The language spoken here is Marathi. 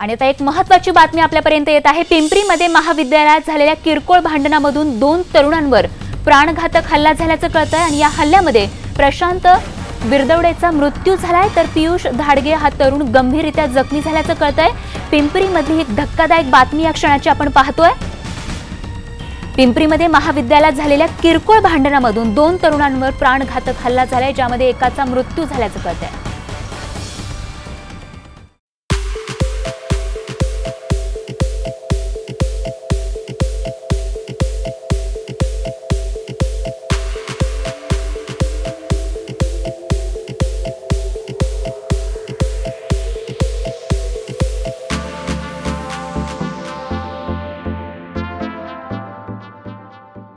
आणि आता एक महत्वाची बातमी आपल्यापर्यंत येत आहे. पिंपरीमध्ये महाविद्यालयात झालेल्या किरकोळ भांडणामधून दोन तरुणांवर प्राणघातक हल्ला झाल्याचं कळतं आणि या हल्ल्यामध्ये प्रशांत बिरदवडेचा मृत्यू झालाय तर पियुष धाडगे हा तरुण गंभीररित्या जखमी झाल्याचं कळतंय. पिंपरीमधली एक धक्कादायक बातमी या क्षणाची आपण पाहतोय. पिंपरीमध्ये महाविद्यालयात झालेल्या किरकोळ भांडणामधून दोन तरुणांवर प्राणघातक हल्ला झालाय ज्यामध्ये एकाचा मृत्यू झाल्याचं कळतंय.